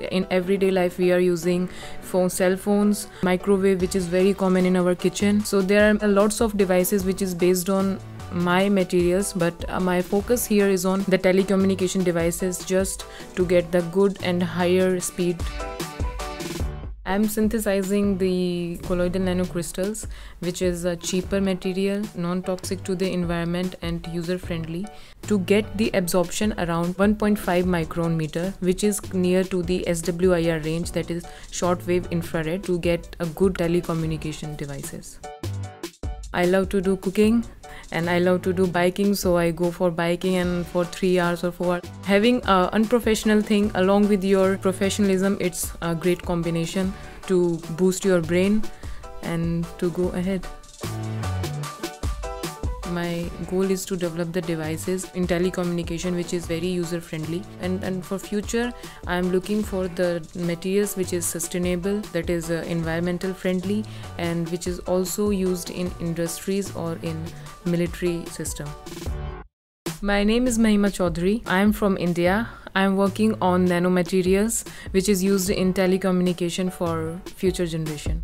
in everyday life we are using phone cell phones microwave which is very common in our kitchen. So there are lots of devices which is based on my materials but uh, my focus here is on the telecommunication devices just to get the good and higher speed I'm synthesizing the colloidal nanocrystals, which is a cheaper material, non-toxic to the environment and user-friendly, to get the absorption around 1.5 micron meter, which is near to the SWIR range, that is shortwave infrared, to get a good telecommunication devices. I love to do cooking and I love to do biking, so I go for biking and for three hours or four. Having a unprofessional thing along with your professionalism, it's a great combination to boost your brain and to go ahead my goal is to develop the devices in telecommunication which is very user friendly and and for future i am looking for the materials which is sustainable that is uh, environmental friendly and which is also used in industries or in military system my name is Mahima Chaudhary. I am from India. I am working on nanomaterials which is used in telecommunication for future generation.